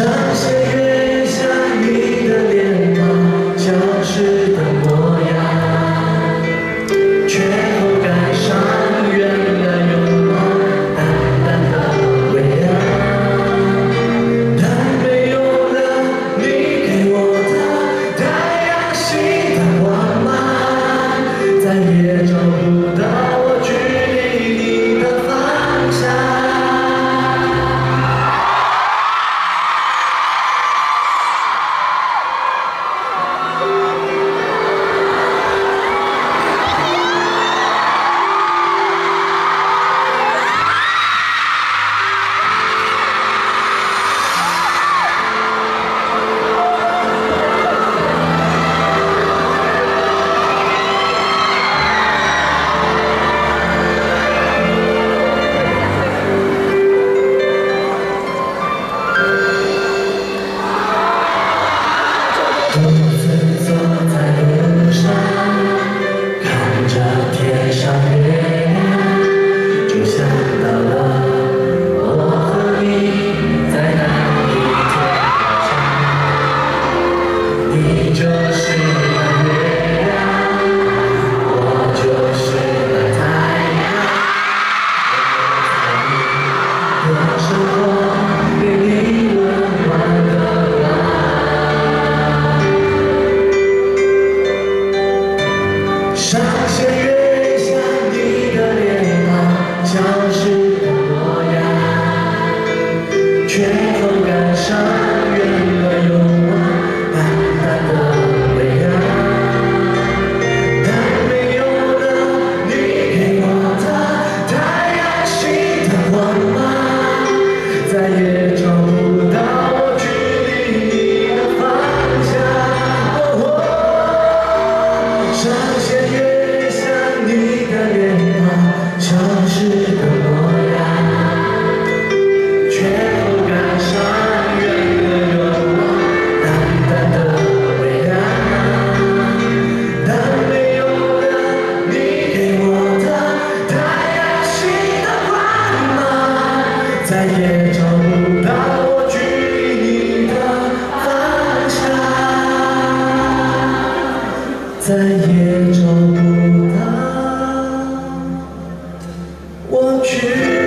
Time to say 也找不到我去